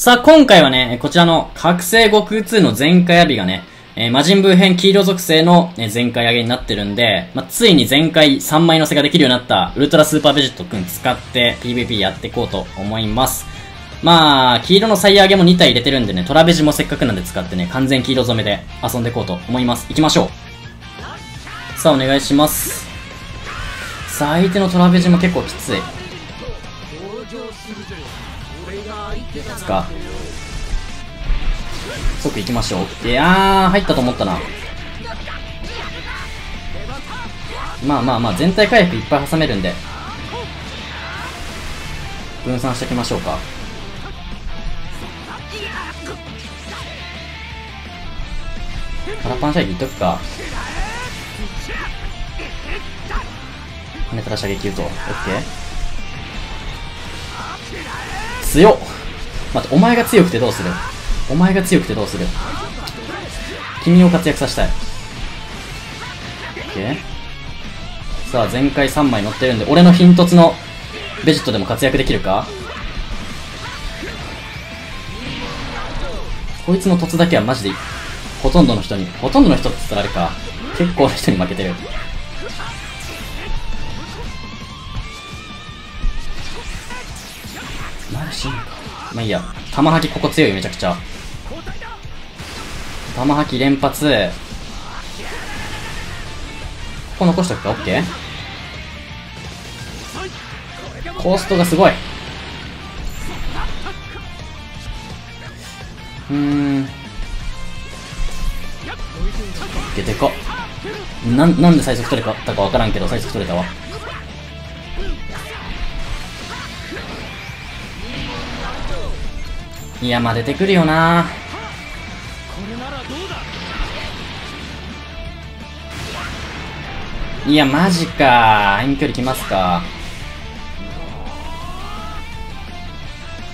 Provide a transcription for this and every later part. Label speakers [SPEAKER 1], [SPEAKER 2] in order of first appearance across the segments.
[SPEAKER 1] さあ、今回はね、こちらの覚醒悟空2の全開アビがね、えー、魔人ブー編黄色属性の、ね、全開上げになってるんで、まあ、ついに全開3枚乗せができるようになったウルトラスーパーベジットくん使って PVP やっていこうと思います。まあ、黄色の再上げも2体入れてるんでね、トラベジもせっかくなんで使ってね、完全黄色染めで遊んでいこうと思います。行きましょう。さあ、お願いします。さあ、相手のトラベジも結構きつい。つか？即行きましょう。いやー入ったと思ったな。まあまあまあ全体回復いっぱい挟めるんで。分散しておきましょうか。空パン射撃いっとくか。羽から射撃打とう。オッケー。強っ待って、お前が強くてどうする？お前が強くてどうする？君を活躍させたい。OK。さあ、全開3枚乗ってるんで、俺のヒントツのベジットでも活躍できるか？こいつの凸だけはマジで、ほとんどの人に、ほとんどの人って言ったらあれか、結構な人に負けてる。まあいいや。玉吐きここ強いめちゃくちゃ。玉吐き連発。ここ残しとくか？オッケーコーストがすごい。うん。オッケー、でかなん、なんで最速取れたかわからんけど、最速取れたわ。いや、まあ出てくるよな。いや、マジか。遠距離来ますか。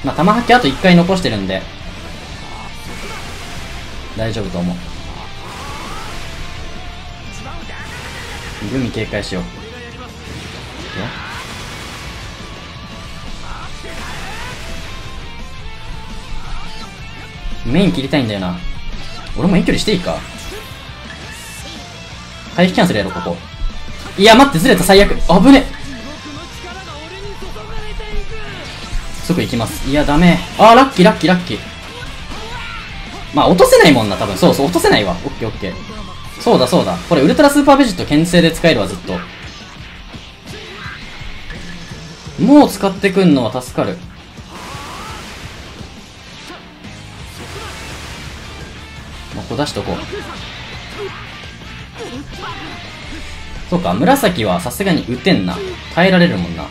[SPEAKER 1] まあ、玉はきあと1回残してるんで、大丈夫と思う。グミ警戒しよう。メイン切りたいんだよな。俺も遠距離していいか回避キャンセルやろ、ここ。いや、待って、ずれた、最悪。危ね即行きます。いや、ダメ。あー、ラッキー、ラッキー、ラッキー。まあ、落とせないもんな、多分。そうそう、落とせないわ。オッケー、オッケー。そうだ、そうだ。これ、ウルトラスーパーベジット牽制で使えるわ、ずっと。もう使ってくんのは助かる。ここ出しとこう。そうか紫はさすがに打てんな。耐えられるもんな。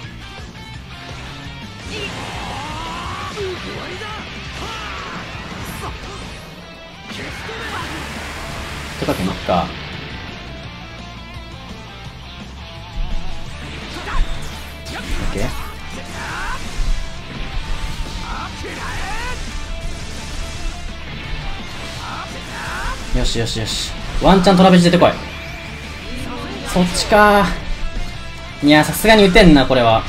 [SPEAKER 1] 高くなっかオッケー。よしよしよし。ワンチャントラベジ出てこい。そっちか。いやさすがに打てんなこれは。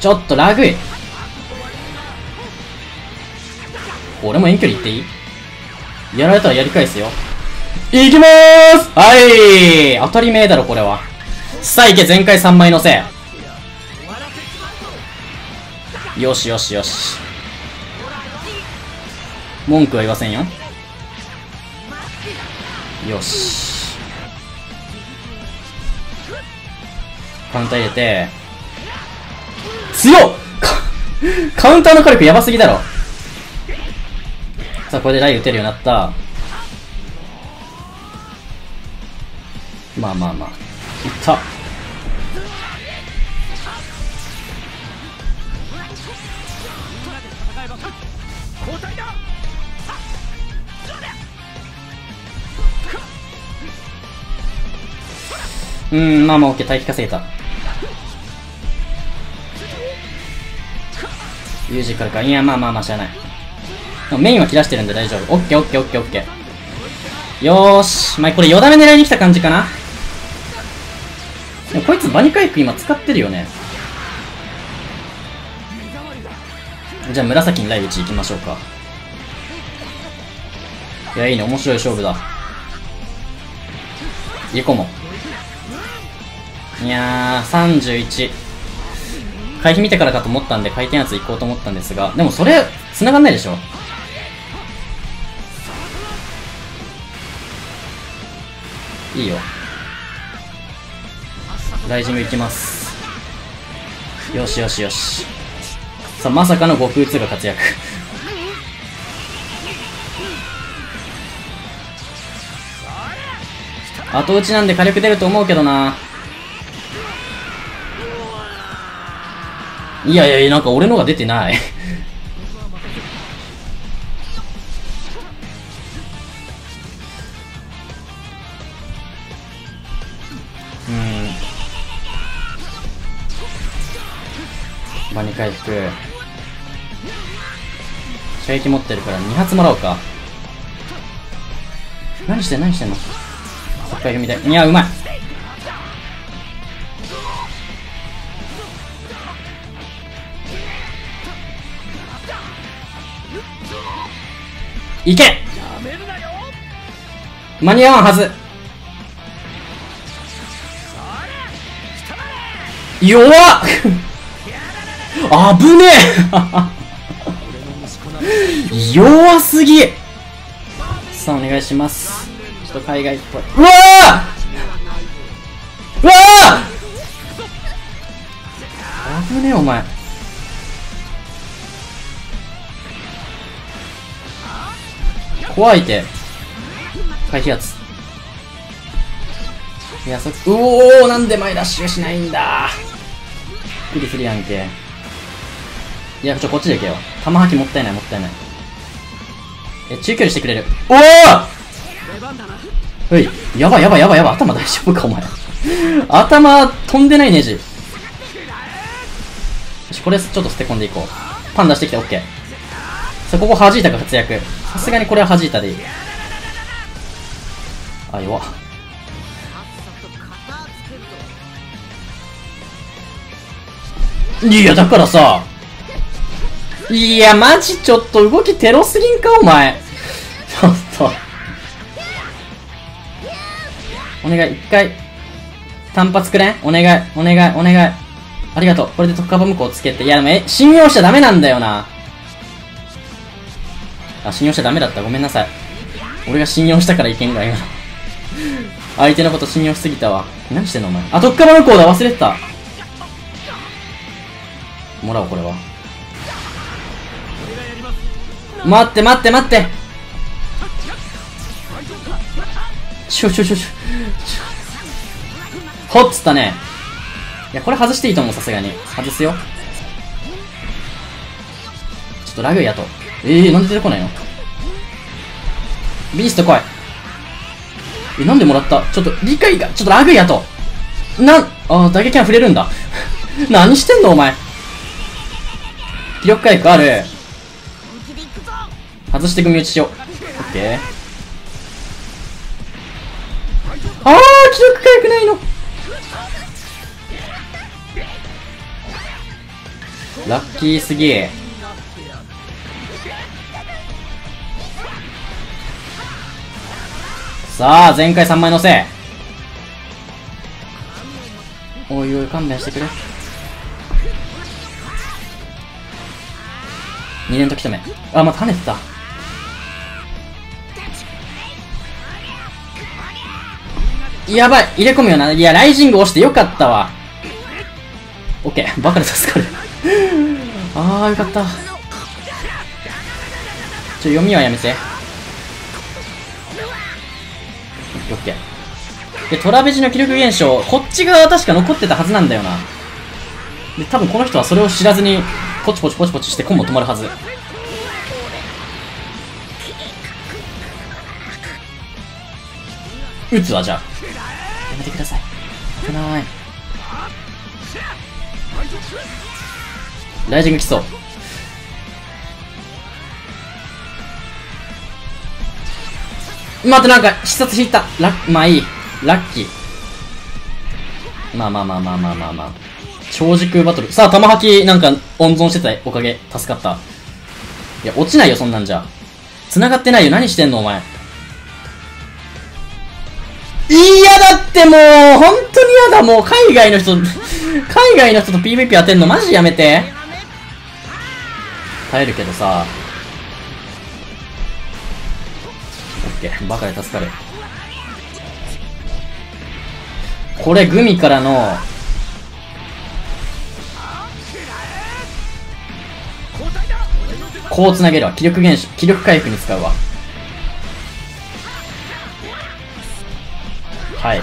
[SPEAKER 1] ちょっとラグい。俺も遠距離行っていい？やられたらやり返すよ。いきまーす。はい。当たり前だろこれは。さあいけ全開3枚乗せよしよしよし。文句は言わせんよ。よし。カウンター入れて。強っ！カウンターの火力やばすぎだろ。さあこれでライ打てるようになった。まあまあまあ。いった。うん、まあまあオッケー、待機稼げた。ユージカルか。いや、まあまあまあ、しゃあない。メインは切らしてるんで大丈夫。オッケーオッケーオッケーオッケー。よーし。まあ、これ、よだめ狙いに来た感じかな。でもこいつバニ回復今使ってるよね。じゃあ紫にライブチ行きましょうか。いや、いいね。面白い勝負だ。行こうも。いやー、31。回避見てからかと思ったんで回転圧行こうと思ったんですが、でもそれ、繋がんないでしょいいよ。ライジング行きます。よしよしよし。さあ、まさかの悟空2が活躍。後打ちなんで火力出ると思うけどな。いやいやいや、なんか俺のが出てないうん。場に回復。射撃持ってるから2発もらおうか。何してん何してんの？回踏みたい。いや、うまい。いけ。間に合わんはず。弱っ。危ねえ。弱すぎ。さあお願いします。ちょっと海外っぽい。うわー。うわー。危ねえお前。怖いて回避圧いやそっうおおなんで前ダッシュしないんだフリフリやんけいやちょこっちで行けよ玉吐きもったいないもったいないえ中距離してくれるおおうい、やばいやばいやばいやばい、頭大丈夫か、お前。頭、飛んでないネジ。よし、これちょっと捨て込んでいこう。パン出してきて、オッケー。さ、ここ弾いたか活躍。さすがにこれは弾いたでいい。あ、弱いや、だからさ。いや、マジちょっと動きテロすぎんか、お前。ちょっと。お願い、一回、単発くれん？お願い、お願い、お願い。ありがとう。これで特化ボムコをつけて。いや、でも、え、信用しちゃダメなんだよな。あ、信用しちゃダメだった。ごめんなさい。俺が信用したからいけんが、今。相手のこと信用しすぎたわ。何してんのお前。あ、特化ボムコだ忘れてた。もらおう、これは。待って待って待ってちょちょちょちょ。ほっつったね。いや、これ外していいと思う、さすがに。外すよ。ちょっとラグやと。ええー、なんで出てこないの？ビースト来い。え、なんでもらった？ちょっと理解が、ちょっとラグやと。なん、あ打撃は触れるんだ。何してんのお前。気力回復ある。外して組み打ちしよう。オッケー。ああ記録回復ないのラッキーすぎさあ全開3枚乗せおいおい勘弁してくれ2連とき止めあまた跳ねてたやばい入れ込むよな。いや、ライジング押してよかったわ。オッケー。バカで助かる あー、よかった。ちょ、読みはやめて。で、トラベジの気力現象、こっち側は確か残ってたはずなんだよな。で、多分この人はそれを知らずに、ポチポチポチポチしてコンボ止まるはず。撃つわ、じゃあ。やめてください。危ない。ライジング来そう。待って、なんか、必殺引いた。ラッ、まあいい。ラッキー。まあまあまあまあまあまあまあ。超時空バトル。さあ、玉吐きなんか温存してたおかげ。助かった。いや、落ちないよ、そんなんじゃ。繋がってないよ。何してんの、お前。嫌だってもう、本当に嫌だ。もう、海外の人、海外の人と PVP 当てんのマジやめて。耐えるけどさ。オッケー。バカで助かる。これ、グミからの、こう繋げるわ。気力減少、気力回復に使うわ。はい。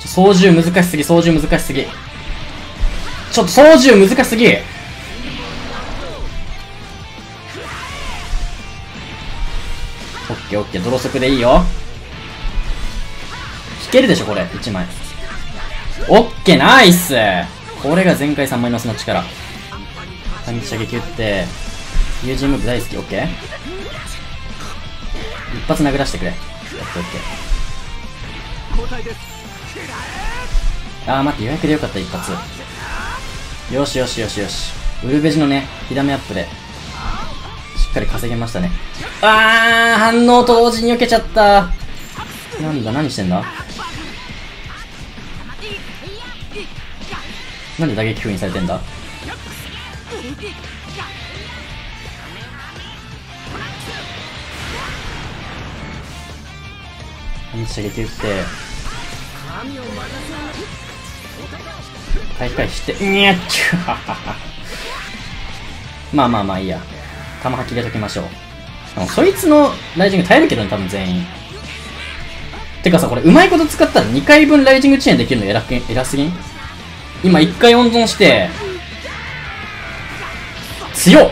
[SPEAKER 1] 操縦難しすぎ、操縦難しすぎ。ちょっと操縦難しすぎ。オッケーオッケー、泥速でいいよ。けるでしょ、これ。1枚。オッケー、ナイス。これが全開3枚のスの力。反射撃打って、友人ムーブ大好き、オッケー。一発殴らしてくれ。オッケーオッケー。あー待って予約でよかった一発。よしよしよしよし。ウルベジのね火ダメアップで。しっかり稼げましたね。あー反応と同時に避けちゃった。なんだ何してんだ？なんで打撃封印されてんだ？射撃打って。回復回してにゃっちゅ まあまあまあいいや。弾吐き入れときましょう。そいつのライジング耐えるけどね多分全員。てかさこれうまいこと使ったら2回分ライジングチェーンできるの偉く偉すぎん？今1回温存して強っ。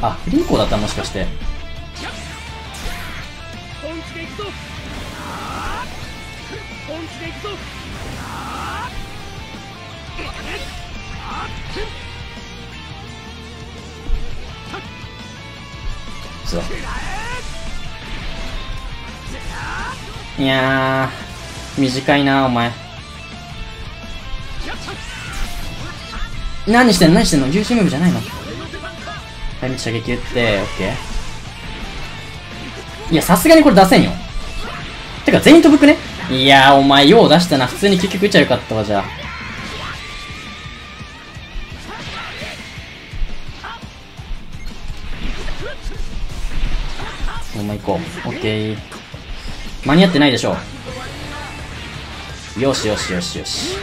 [SPEAKER 1] あフリーコーだったもしかして。いや短いなお前。何してんの？何してんの？重心ムーブじゃないの？はい射撃打ってオッケーいやさすがにこれ出せんよてか全員飛ぶくね？いやお前よう出したな普通に結局打っちゃよかったわじゃあほんま行こう。オッケー。間に合ってないでしょう。よしよしよしよし。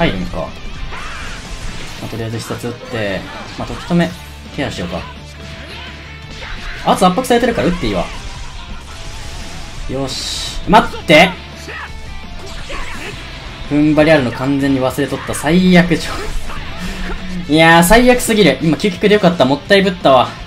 [SPEAKER 1] 入るんか。まあ、とりあえず必殺打って、まあ、時止め、ケアしようか。圧圧迫されてるから打っていいわ。よし。待って踏ん張りあるの完全に忘れとった。最悪ちょ。いやー、最悪すぎる。今、究極でよかった。もったいぶったわ。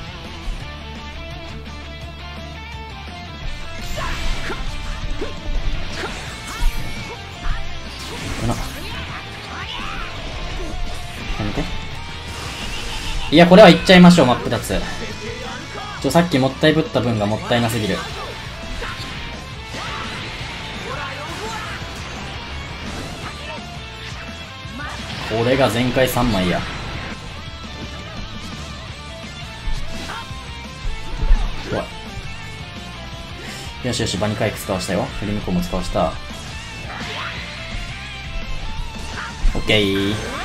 [SPEAKER 1] いや、これはいっちゃいましょう、真っ二つ。ちょ、さっきもったいぶった分がもったいなすぎる。これが全開3枚や。怖いよしよし場に回復使わしたよ。フリムコも使わした。オッケー。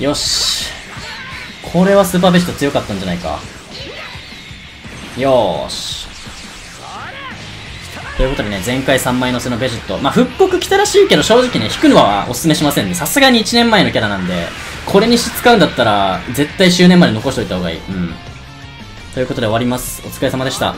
[SPEAKER 1] よしこれはスーパーベジット強かったんじゃないかよーしということでね、前回3枚乗せのベジット。まあ、復刻来たらしいけど、正直ね、引くのはお勧めしませんね。さすがに1年前のキャラなんで、これにし使うんだったら、絶対周年まで残しといた方がいい。うん。ということで終わります。お疲れ様でした。